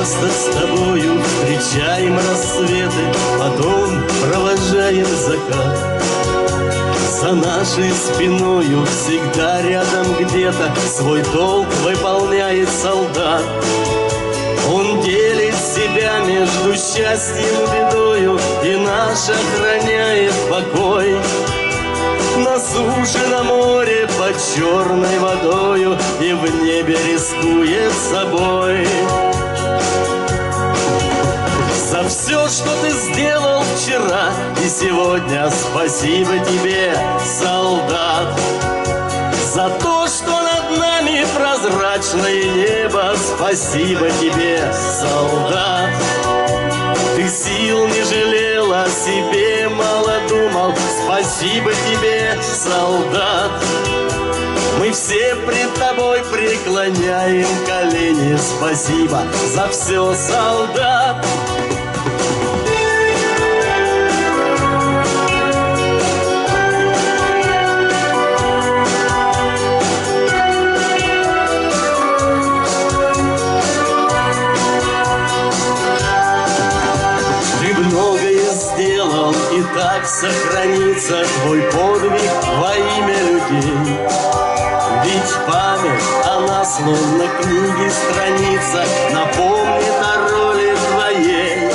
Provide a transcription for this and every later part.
часто с тобою встречаем рассветы, Потом провожаем закат. За нашей спиною всегда рядом где-то Свой долг выполняет солдат. Он делит себя между счастьем и бедою И наш охраняет покой. На суше, на море, под черной водою И в небе рискует собой. Все, что ты сделал вчера и сегодня Спасибо тебе, солдат За то, что над нами прозрачное небо. Спасибо тебе, солдат. Ты сил не жалел, о себе мало думал. Спасибо тебе, солдат. Мы все пред тобой преклоняем колени. Спасибо за все, солдат сохранится твой подвиг во имя людей. Ведь память о нас, словно книги страница, напомнит о роли твоей.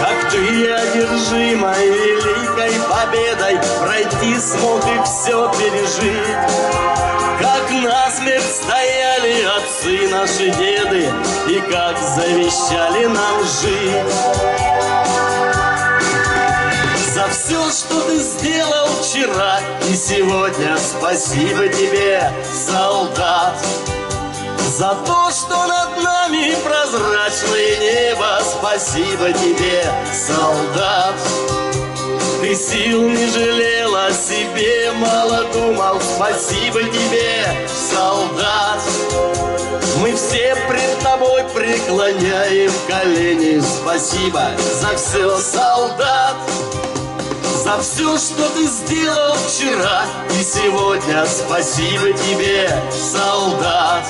Как ты одержимой великой победой пройти смог и все пережить. Как насмерть стояли отцы наши деды и как завещали нам жить. За все, что ты сделал вчера. И сегодня Спасибо тебе, солдат За то, что над нами прозрачное небо. Спасибо тебе, солдат. Ты сил не жалел, о себе мало думал. Спасибо тебе, солдат. Мы все пред тобой преклоняем колени. Спасибо за все, солдат за все, что ты сделал вчера. И сегодня Спасибо тебе, солдат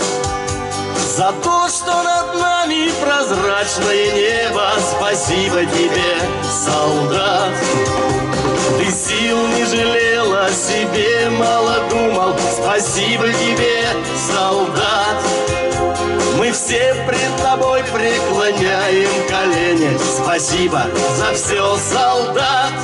За то, что над нами прозрачное небо. Спасибо тебе, солдат. Ты сил не жалел, о себе мало думал. Спасибо тебе, солдат. Мы все пред тобой преклоняем колени. Спасибо за все, солдат